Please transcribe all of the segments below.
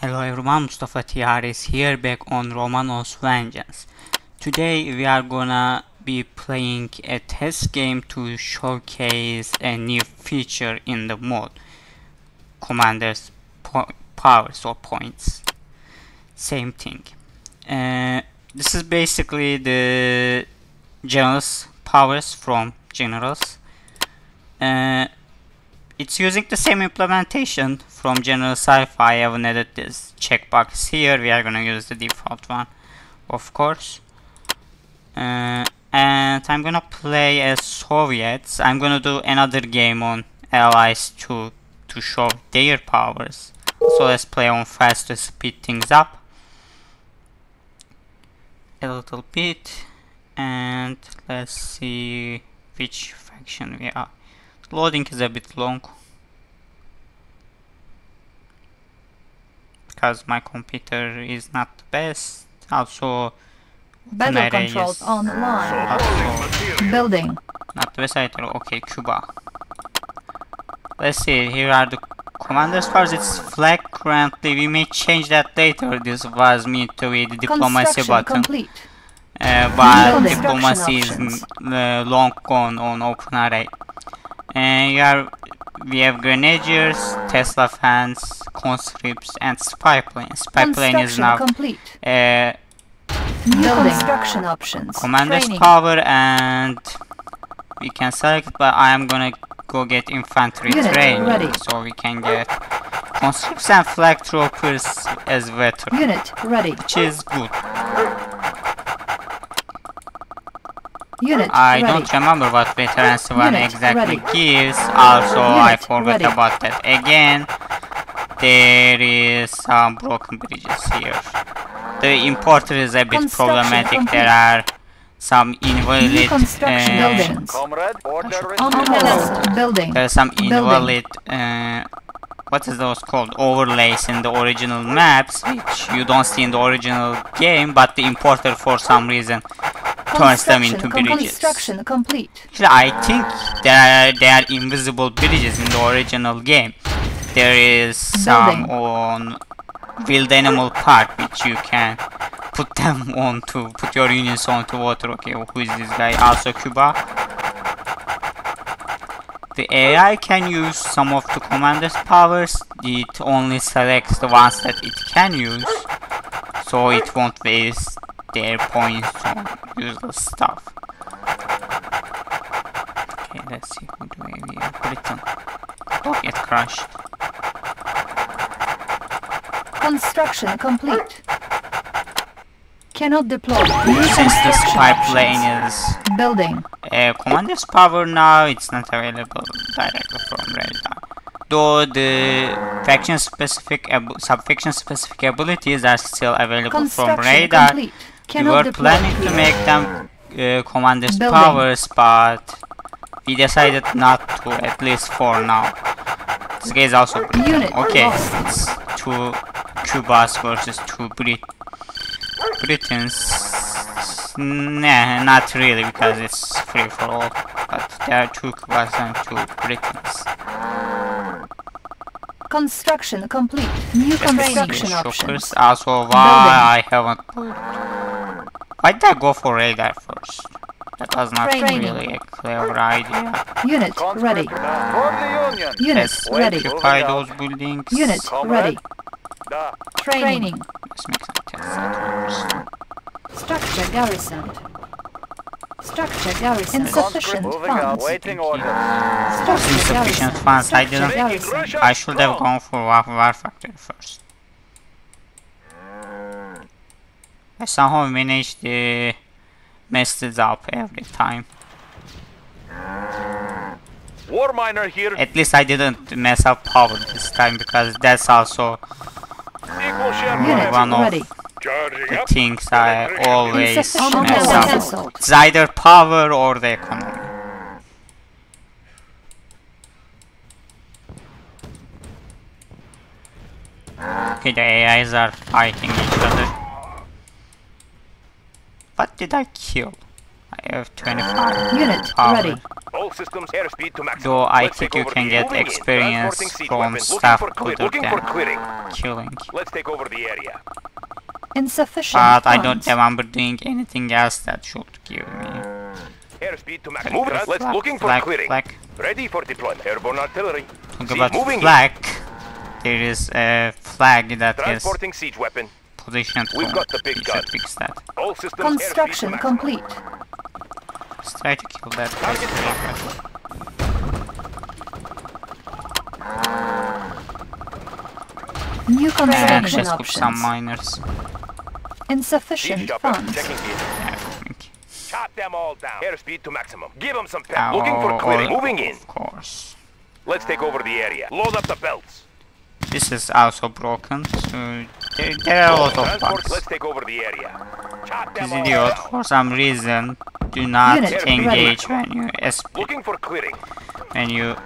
Hello everyone, Mustapha TR is here back on Romanov's Vengeance. Today we are gonna be playing a test game to showcase a new feature in the mod. Commander's po powers or points. Same thing. Uh, this is basically the general's powers from generals. Uh, it's using the same implementation from general sci-fi. I haven't added this checkbox here. We are gonna use the default one, of course. Uh, and I'm gonna play as Soviets. I'm gonna do another game on Allies to to show their powers. So let's play on fast to speed things up a little bit, and let's see which faction we are. Loading is a bit long because my computer is not the best. Also, Battle controls online. also Building. not the best either. Okay, Cuba. Let's see. Here are the commanders powers. It's flag currently. We may change that later. This was meant to be the diplomacy button. complete. Uh, but diplomacy is uh, long gone on OpenRA. And you are, we have grenadiers, Tesla fans, conscripts, and spy plane. Spy plane is Construction now complete. uh, New Building. construction options. commander's Training. power, and we can select. But I am gonna go get infantry Unit training, ready. so we can get conscripts and flak troopers as veterans, Unit ready. which is good. Unit I ready. don't remember what veterans one Unit exactly ready. gives. Also, I forgot ready. about that again. There is some broken bridges here. The importer is a bit problematic. complete. There are some invalid. New uh, buildings. Comrade, order On hold. Building. There are some invalid. Uh, what is those called? Overlays in the original maps, which you don't see in the original game, but the importer for some reason turns them into bridges. Complete. Actually, I think there are, there are invisible bridges in the original game. There is some Building. on wild animal part which you can put them on to put your units onto water. Okay, who is this guy? Also Cuba. The AI can use some of the commander's powers. It only selects the ones that it can use, so it won't waste their points on useless stuff. Okay, let's see who do we have. Britain. Don't get crushed. Construction complete. Cannot deploy. Since the spy plane is Building. uh, commander's power now, it's not available directly from radar. Though the faction specific subfaction specific abilities are still available from radar. complete. We were planning to make them uh, commander's Building. powers, but we decided not to, at least for now. This guy is also. Unit Okay, it's two Cubas versus two Brit Britons. Nah, not really, because it's free for all. But there are two Cubas and two Britons. Construction complete. New construction Especially options. shockers. Also, why I haven't put... Why did I go for radar first? That was not Training. really a clever idea. Unit ready. For. Unit Let's ready. occupy those buildings. Unit ready. Da. Training. Let's make some tests first. Structure garrisoned. Structure garrisoned. Insufficient Moving out. funds. Waiting order. Structure Insufficient garrisoned. funds. I didn't. garrisoned. I should have gone for War, war Factory first. I somehow managed to mess it up every time. War miner here. At least I didn't mess up power this time because that's also Equal share Unit one of the things I always Insufficient mess up. It's either power or the economy. Okay, the AIs are fighting each other. What did I kill? I have 25 ah. Unit power. ready. All systems airspeed to maximum. Though I Let's think you can get Moving in. experience from stuff for other than killing. Let's take over the area. Insufficient But I don't remember doing anything else that should give me. Airspeed to maximum. Move. Let's Flag, looking for flag, clearing. flag. Ready for deployment. Airborne artillery. Talk See, about moving in. flag. There is a flag that is Transporting siege weapon. positioned We've got the big We gun. fix that. All systems Construction airspeed to maximum. complete. Let's try to kill that. Target guy. New And construction just put some options. miners. Insufficient chopper. funds. Checking. Yeah, Chop them all down. Airspeed to maximum. Give them some pep. Oh, Looking for or- clearing. Moving in. Of course. Let's take over the area. Load up the belts. This is also broken, so there, there are a lot of bugs. Let's take over the area. This idiot, for some reason, do not Unit engage when you SP, Looking for clearing. when you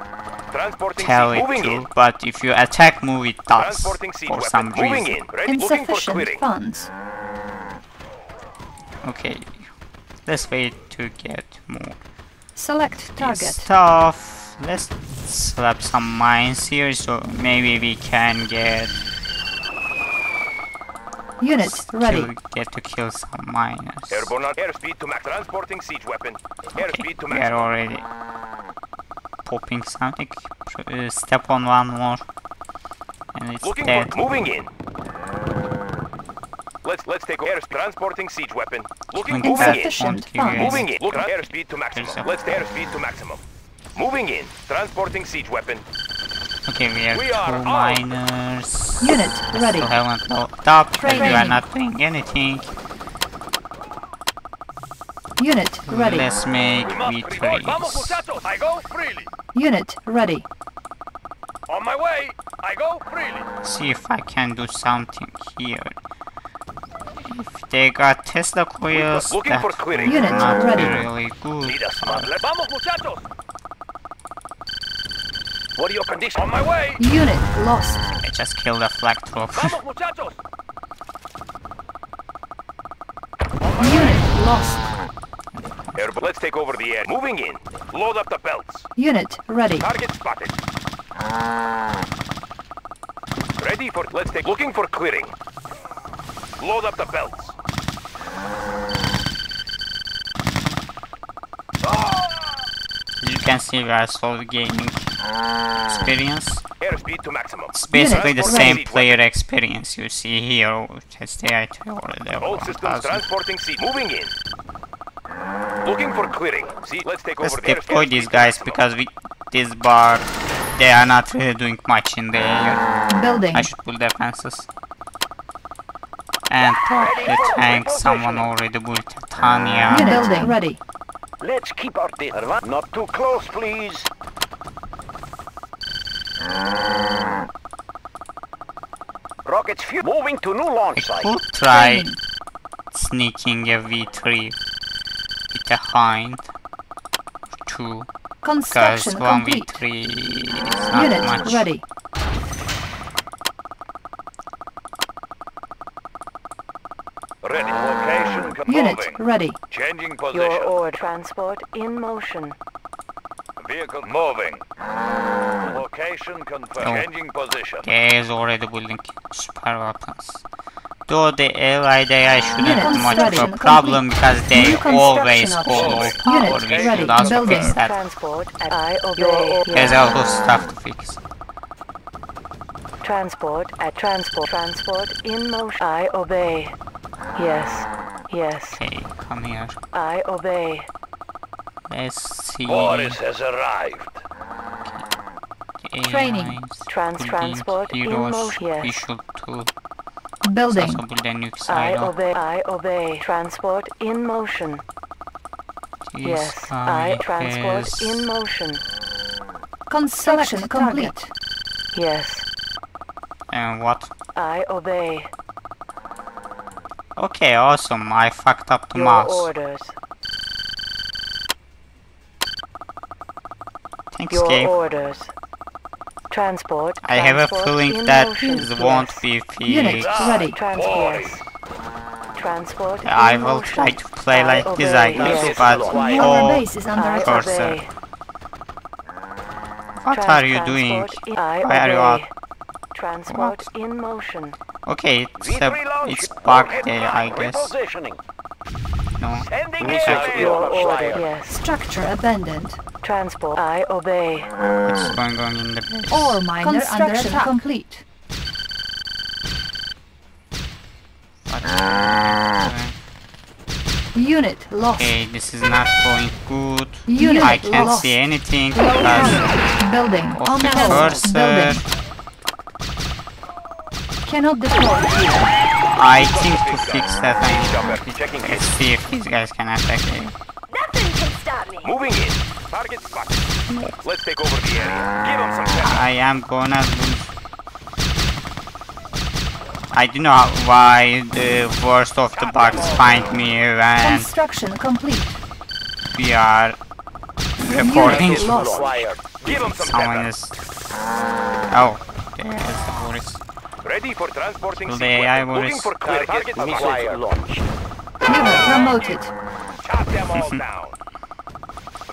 Transporting tell it to, in. but if you attack move it does for weapon. some reason. in. Ready. For Insufficient funds. Okay, let's wait to get more Select target. stuff. Let's slap some mines here, so maybe we can get units ready. kill, get to kill some miners. Airborne art- airspeed to max. Transporting siege weapon. Okay, Airspeed to we are already popping something. Uh, step on one more, and it's Looking dead. for moving in. Let's let's take air transporting siege weapon. Looking moving that in. Insufficient won't give you funds. Moving in. Look airspeed to maximum. Let's airspeed to maximum. Moving in. Transporting siege weapon. Okay, we have We two are out. miners. Unit ready. Still haven't loaded up, and you are not doing anything. Unit ready. Let's make We must reload. V3s. muchachos. I go freely. Unit ready. On my way. I go freely. See if I can do something here. If they got Tesla coils, looking that for clearing. would Unit not ready. be really good. Need a smart left. Vamos, muchachos. What are your conditions? On my way. Unit lost. I just killed a flak trooper. Vamos, muchachos. Unit lost. Air, let's take over the air. Moving in. Load up the belts. Unit ready. Target spotted. Ready for. Let's take. Looking for clearing. Load up the belts. Ah! you can see we are slowly gaining Ah. experience. Airspeed to maximum. It's basically the Unit same ready. player experience you see here. Has the IT already All over systems transporting seat. Moving in. Looking for clearing. See, let's take Let's over the deploy these guys maximum. because we this bar they are not really doing much in the air. Building. I should pull defenses. And the tank, someone already built Titania. Unit building ready. Let's keep our distance. Not too close, please. Rockets fuel. Moving to new I launch site. could try sneaking a V3 with a hind. Two, because Construction one complete. V3 is not Unit much. ready. Ready. Location Unit moving. ready. Changing position. Your order transport in motion. Vehicle moving. Location confirmed. Oh. Changing position. There is already building super weapons. Though the allied AI shouldn't be much of a Construction problem because they always go low options. power. Unit We ready. should also Building. fix that. Transport I. There's a lot of stuff to fix. Transport at transport. Transport in motion. I obey. Yes. Yes. Okay, come here. I obey. Let's see. Boris has arrived. Training. Trans- building transport in heroes, motion, yes. visual. Building. Also build I obey. I obey. Transport in motion. This Yes. I transport is- in motion. Construction complete. Yes. And what? I obey. Okay, awesome. I fucked up the Your mouse. orders. Thanks, Your Gabe. orders. Transport. I have a feeling that motion. this won't be Unit fixed. ready. Transport. Yes. Transport. I will try to play like this, obey. I guess, but Our Our oh, base is under I attack. Cursor. What are you doing? transport Why are you obey. out? Transport in motion. Okay, it's a, V3 it's bug Rocket day, I guess. Repositioning. No. Sending Looks like air. Order. Structure abandoned. Transport. I obey. What's going on in the base? Ore miner under attack. complete. Unit lost. Okay, this is not going good. Unit I can't lost. see anything Low because. Building. of On the cancel. Building. Cannot deploy here. I think to fix that I Chopper, need checking to see if these guys can attack me. Nothing can stop me. Moving in. Target spotted. Let's take over the area. Give them some cover. I am gonna lose. I do not know why the worst of the bugs find me when Construction complete. we are recording. Unit lost. Flyer. Give them some Someone is. Oh, there's Boris. Ready for transporting The sequence. AI Looking Boris. for clear target missile launch. Unit promoted. Shot them all down.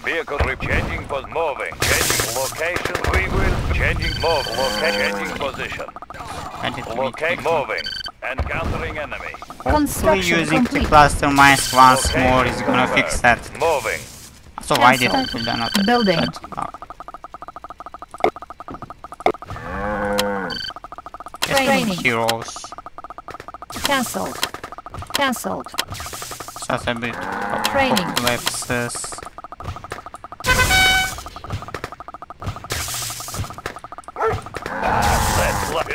Vehicle rip changing pos moving. Changing location. We will changing move. Location. Changing position. I did Locate moving. Encountering enemy. Hopefully Construction using the cluster mines once Location more is gonna fix that. Moving. So why did Cancel. people do not Building. but, uh, Training. heroes. Cancelled. Cancelled. Just a bit of Training. apocalypses.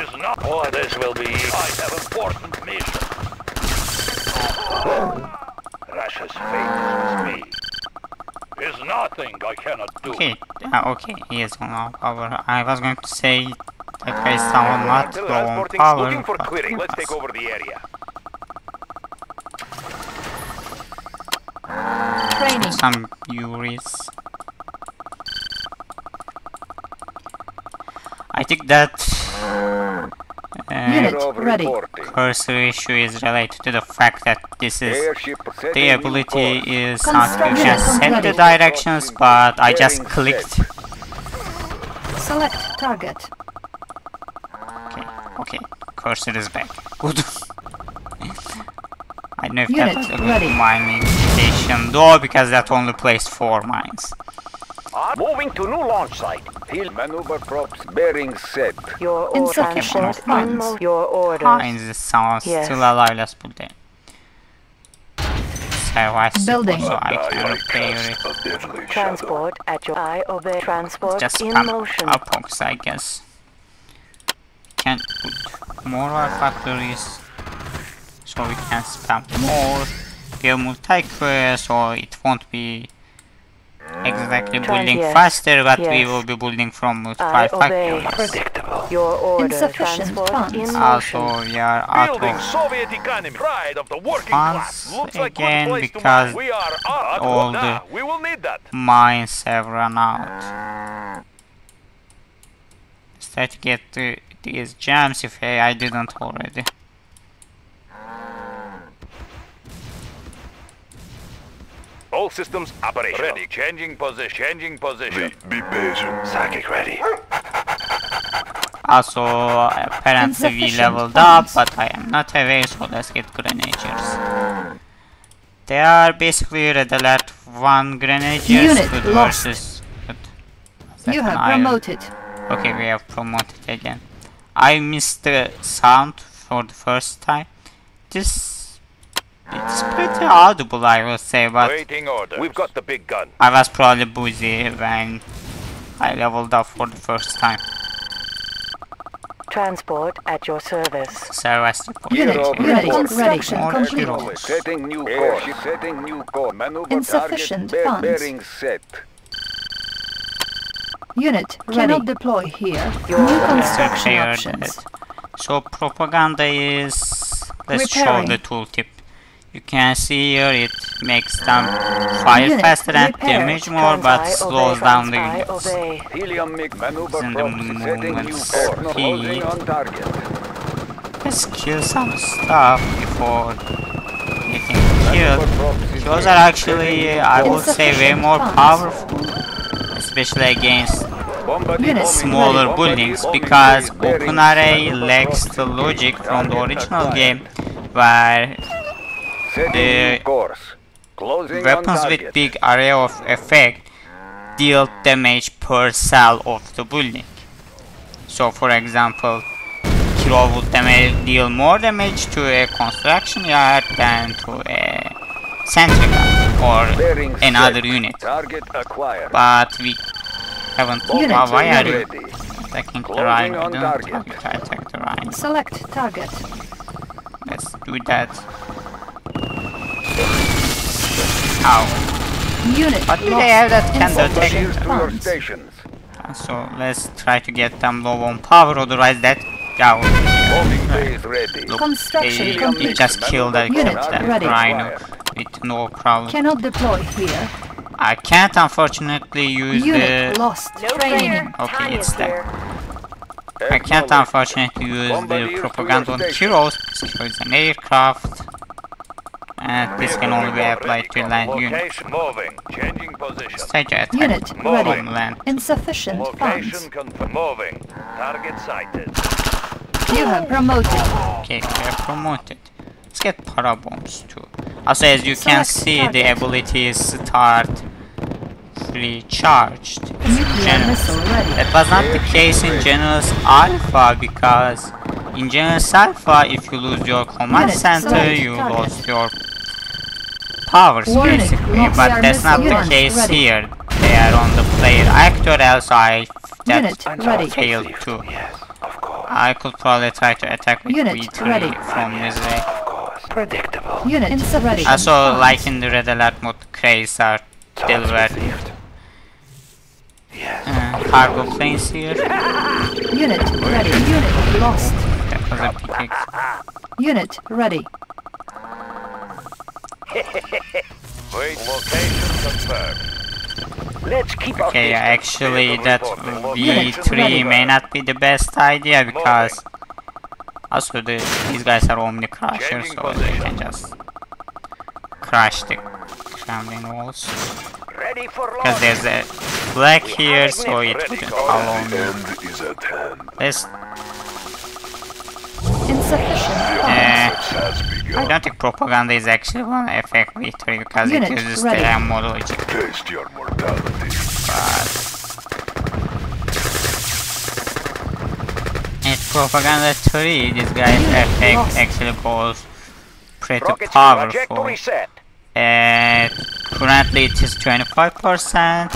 Is not. Oh, this will be. I have important mission. Russia's fate is with me. Is nothing I cannot do. Okay, uh, okay, he is on power. I was going to say that guy is someone not low on power. Looking for but clearing. Let's take over the area. Training. Some Yuris. I think that Unit ready. cursor issue is related to the fact that this is the ability is not you Construction can set the directions but I just clicked. Select target. okay okay cursor is back good I don't know if Unit that's a good ready. mining station though because that only placed four mines Moving to new launch site. Field maneuver props bearing set. Your order. Insufficient in funds. mo- Your orders. Hines sounds Yes. still alive let's put that Service Building. so I can repair Transport at your. I obey. Transport just in spam motion. apox I guess can put more our factories so we can spam more we have multi so it won't be exactly Try- building yes, faster but we will be building from multiple I obey. factories Your order. Insufficient funds. in also we are out Building of Soviet economy. Pride of the working Funds class. Looks like again good place because. We are out. all Nah, the- We will need that. mines have run out ah. Let's try to get the, these gems if I, I didn't already All systems operational. Ready. Changing position. Changing position. Be, patient. Psychic ready. Also, apparently we Insufficient leveled up, but I am not away, so let's get grenadiers. They are basically red alert 1 grenadiers Unit good lost. versus good. You Second have iron. promoted. Okay, we have promoted again. I missed the sound for the first time. This it's pretty audible, I will say, but Waiting orders. We've got the big gun. I was probably busy when I leveled up for the first time. Transport at your service. Service report. Unit ready. report. Construction complete. Setting new course. Setting new course. Maneuver Insufficient target funds. bearing set. Unit cannot deploy here. Your New construction options. So propaganda is let's show the tooltip. You can see here it makes them fire Unit faster and repair. damage more, but Trans- slows obey. down the Trans- I units. obey. Helium maneuver the props movement speed. on target. Let's kill some stuff before getting killed. Maneuver props Those are actually, I would say, way more powerful, especially against Bombardier smaller buildings because base bearing OpenRA lacks the logic from the original game where Setting the course. Closing on weapons with big area of effect deal damage per cell of the building. So for example, Kirov would dama- deal more damage to a construction yard than to a sentry gun or Bearing another set. unit. Target acquired. But we haven't. Unit Why why are ready. you attacking the Closing Rhino? on Don't target. target, attack the Rhino. Select target. Let's do that. Ow. Unit But do lost. they have that kind of Insufficient to your funds. Uh, so let's try to get them low on power, otherwise that guy will Bombing uh, ready. Look, Construction they, they complete. just killed that, Unit that ready. rhino with no problem. Cannot deploy here. I can't unfortunately use Unit the... lost. No Training. Okay, it's there. I can't unfortunately use the propaganda on your station. Kirovs because Kirov is an aircraft. Uh, and this can only be applied to land units. Location moving. Changing position. Let's try to attack Unit on ready. land. Insufficient funds. Location confirmed. Moving. Target sighted. You have promoted. Okay, we are promoted. Let's get para bombs too. Also, as you can Select see, the target. abilities start fully charged. Nuclear Generous. That was not the case in Generals Alpha because in Generals Alpha, if you lose your command Unit center, select you target. lost your powers basically. But that's not the case ready. here. They are on the player actor, else I that Unit ready. failed too. Yes. I could probably try to attack with Unit V3 ready. from this way. Of course. Predictable. Unit insufficient Also, funds. like in the red alert mode, crates are delivered. received. Uh, cargo planes here. Unit ready. Unit lost. That was a pickaxe. Unit ready. Wait. Location confirmed. Let's keep our Okay, actually that. V3 may not be the best idea because also the, these guys are Omni Crushers so they can just crush the Kremlin walls. Ready for Because there's a flag here so it wouldn't go allow ahead. me. End is at hand. Let's, Insufficient uh, Has I don't think propaganda is actually one affect V3 because Unit it uses ready. the ammo logic. Taste your mortality. But in propaganda 3, this guy's effect lost. actually goes pretty Rockets powerful. trajectory. Uh, currently it is 25%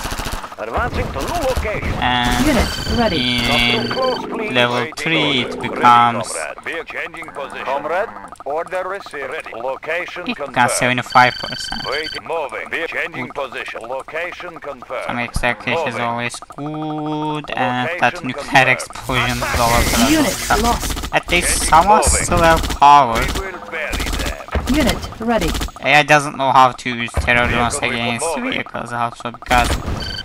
Advancing to new location. and Unit ready. in close, level 3 it order. Ready, becomes comrade. Vehicle. Comrade, order received. Ready. Location it becomes confirmed. 75%. Waiting. Moving. Vehicle changing position. Location confirmed. Some extra cache is always good and that nuclear confirmed. explosion is always Unit lost. At least Changing someone still have power. We will bury them. Unit ready. AI doesn't know how to use terror drones against moving. vehicles also because Attack. Location.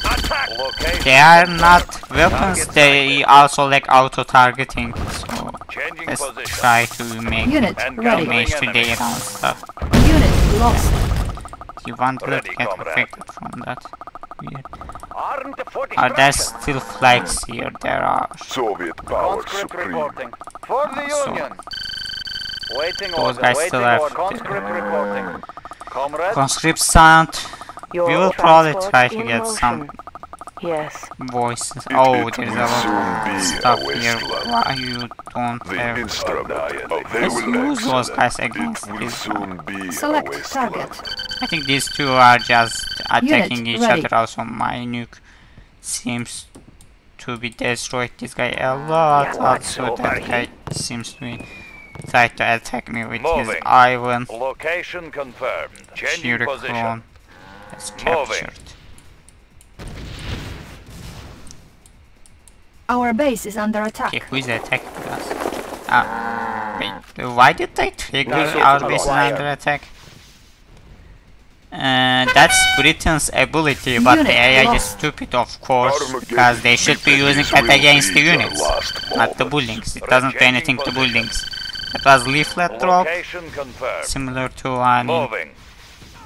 They are not weapons, they also lack auto-targeting, so let's try to make Unit And ready. damage to their own stuff. Unit lost. You won't get comrade. affected from that. Weird. Armed Are oh, there still flags here? There are. Soviet power Conscript supreme. reporting. For the So- Union. Waiting Those guys waiting still have order. Conscript reporting. Comrade, Conscript sound. Your We will probably try to in get some motion. Yes. voices. Oh, it there's a lot of stuff here. wasteland. Why you don't The have... instrument of they Let's use those excellent. guys against this soon Select a wasteland. target. I think these two are just attacking each ready. other. Also, my nuke seems to be destroyed this guy a lot. Also, that guy seems to be try to attack me with his Moving. Ivan Location confirmed. Changing position. Shirikron. Moving. Our base is under attack. Okay, who is attacking us? Ah, wait. Why did they trigger Missile our base is under attack? Uh, that's Britain's ability, but Unit the AI is stupid, of course, because they should be using it against the be units, not the buildings. It doesn't do anything to buildings. That was leaflet drop, similar to one in Moving.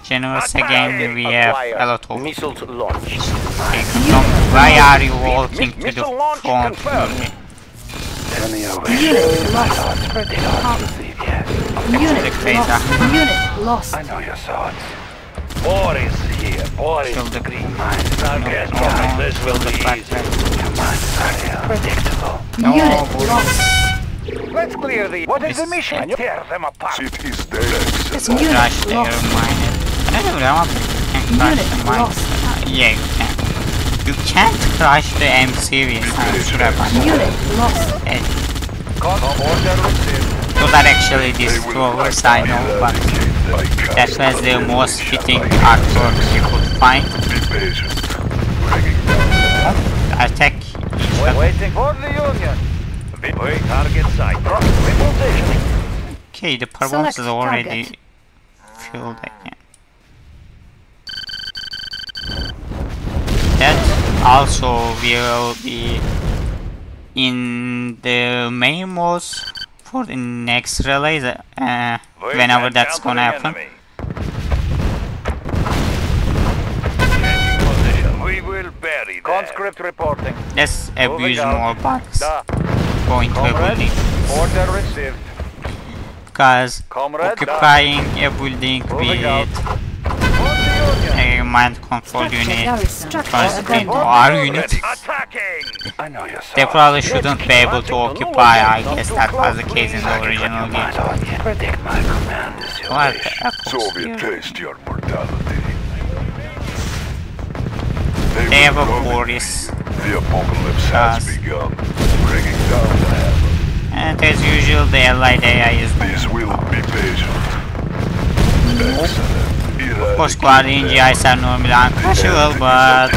Generous again. We have a lot of Missiles launched. things. So why are you walking to the launch front? confirmed. really? Unit lost. Unit The lost. Unit lost. I know your thoughts. War is here. War is Kill the green. Mine Target no, This will be easy. that- commands are predictable. No, Unit lost. Let's clear the. What is the mission? Tear them apart. Cities dead. Excellent. Unit lost. Mine. I don't know, you can crash Unit the mine. lost. Yeah, you can. You can't crash the M-series and scrap Unit lost. it. Con- Order received. Those are actually They destroyers, I know, but eradicate them. I that was the most fitting shadow. artwork you could find. Be patient. Bringing Attack. Waiting for the Union. Be- target sight. Okay, the purpose is already target. filled again. That also will be in the main modes for the next release, uh, whenever that's gonna happen. enemy. Changing position. We will bury. Conscript reporting. Let's abuse out. more bugs going to a building. Order received. Because Comrade. Da. occupying a building Moving out. with For the Union. A mind control unit garrison. Structure Constant abandoned. our unit. Attacking. I They probably shouldn't be able to occupy, I guess that was the case in the original game. thoughts. Predict my command is your What the Soviet taste your mortality. They have a come Boris. The apocalypse has begun. Bringing down the hammer. And as usual, the allied AI is This will be patient. Excellent. Of course, Guardian GIs are normally uncrashable, but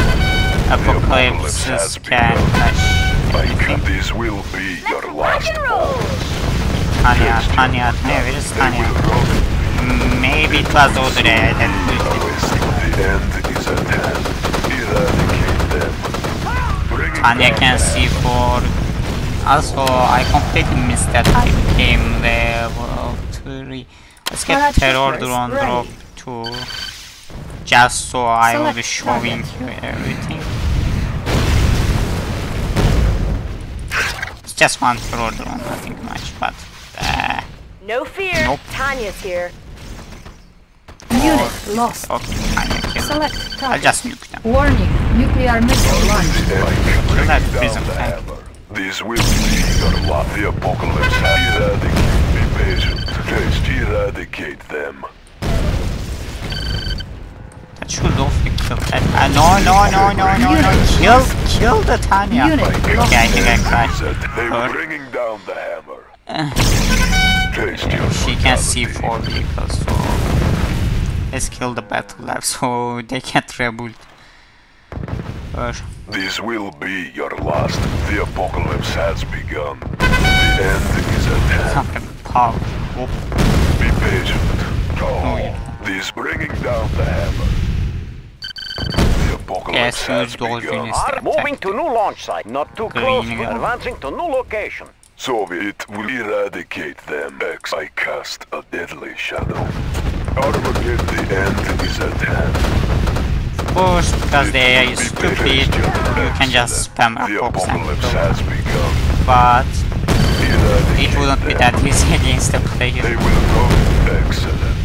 Apocalypses can crash Mike, everything. this will be your last ball. Tanya, Tanya, Tanya, where is They Tanya? Maybe it was over there that Taoist. The end is at hand. Eradicate them. Bringing Tanya can the see for. Also, I completely missed that I became level 3. Let's get terror drone ready. drop 2. Just so I will be showing target. you everything. It's just one terror drone, nothing much, but. Uh, No fear. Nope. Tanya's here. Unit lost. okay, Tanya kill. Select I'll just nuke them. Warning. Nuclear missile launched. Mike, bringing That down prison tank. This will be your lot. The apocalypse eradicate. Be patient. Just eradicate them. That should off kill that. Uh, no, no, no, no, no, no. Unit Kill, kill the Tanya. Unit lost. Okay, I think I End crashed. They were Her. bringing down the hammer. Uh, she can see four vehicles, so let's kill the battle lab so they can't reboot. Her. This will be your last. The apocalypse has begun. The end is at hand. Something power. Whoop. Be patient. Oh, yeah. this bringing down the hammer. The apocalypse Yes, has use those begun. units. Are moving to new launch site. Not too close. Green. Advancing to new location. Soviet will eradicate them. X, I cast a deadly shadow. Armageddon, the end is at hand. Of course, because the AI is stupid, you can just spam The apocalypse and apocalypse kill. has begun. But it wouldn't be that easy against the They will run. Excellent.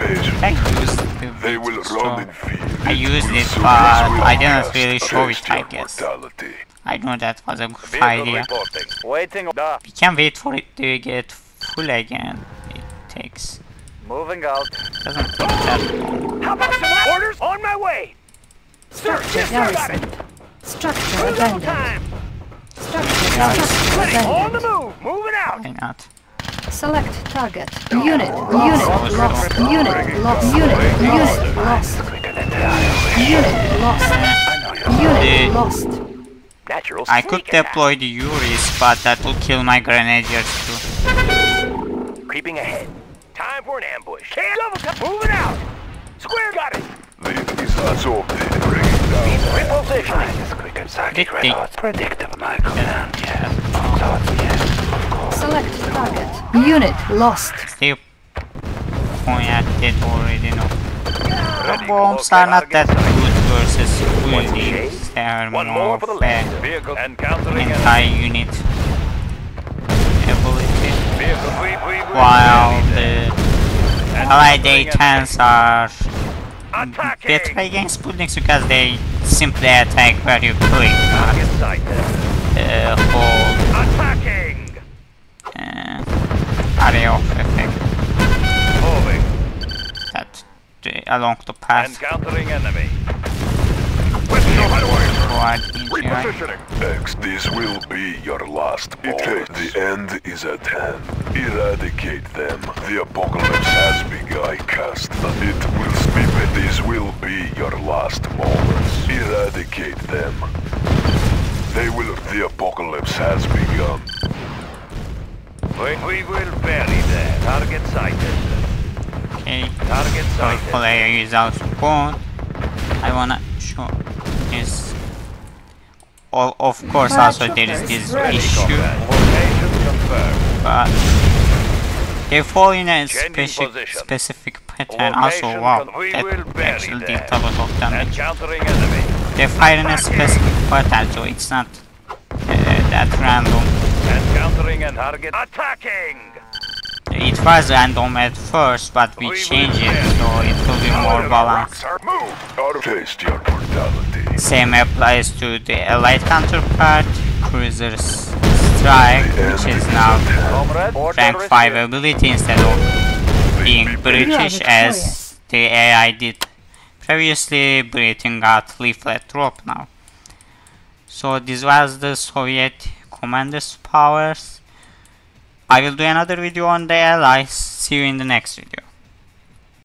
Be patient. I used the They will so run in fear. I used it, but I didn't really show taste it, I your guess. mortality. I know that was a good Vehicle idea. reporting. Waiting. Da. We can wait for it to get full again. It takes. Moving out. Doesn't take that long. How about some orders? On my way. Structure garrison. Structure abandoned. Time. Structure structure Ready. On the abandoned. move. Moving out. Why not? Select target. Unit. Unit lost. Unit lost. Unit. Unit lost. Unit lost. Unit lost. Natural I could deploy the Yuris, but that will kill my grenadiers too. Creeping ahead. Time for an ambush. Can't double tap. Moving out. Square got it. The is absorbed. Bringing down the Repositioning. Did they? Predictable, my command. Yeah. Select target. Unit lost. They point at it already, no. Ready to bombs are not that good versus buildings. They are One more more of for the a left. Vehicle encountering anti-unit ability. Vehicle 3 will While the And Allied A-10s are Attacking! better against buildings because they simply attack where you click, Target uh, hold Attacking! uh, area of effect Moving. that the, along the path Encountering enemy. toward DGI. Repositioning. X, this will be your last moment. The end is at hand. Eradicate them. The apocalypse has begun. I cast it will speak. This will be your last moments. Eradicate them. They will. The apocalypse has begun. We, we will bury them. Target sighted. Okay, Target our sighted. player is out spawn. I wanna show this. Oh, of course, also there is this Ready, issue, combat. Location confirmed. but they fall in a Changing specific specific pattern. Also, wow, con- we that will bury actually did a lot of damage. Encountering enemy. They fire in a specific pattern, so it's not uh, that random. Encountering and target. Attacking! It was random at first, but we We changed it so it will be more balanced. Move. Out of taste your brutality. Same applies to the allied counterpart, Cruiser's Strike, which is now rank 5 ability instead of being British as the AI did previously. Britain got leaflet drop now. So this was the Soviet commander's powers. I will do another video on the allies. See you in the next video.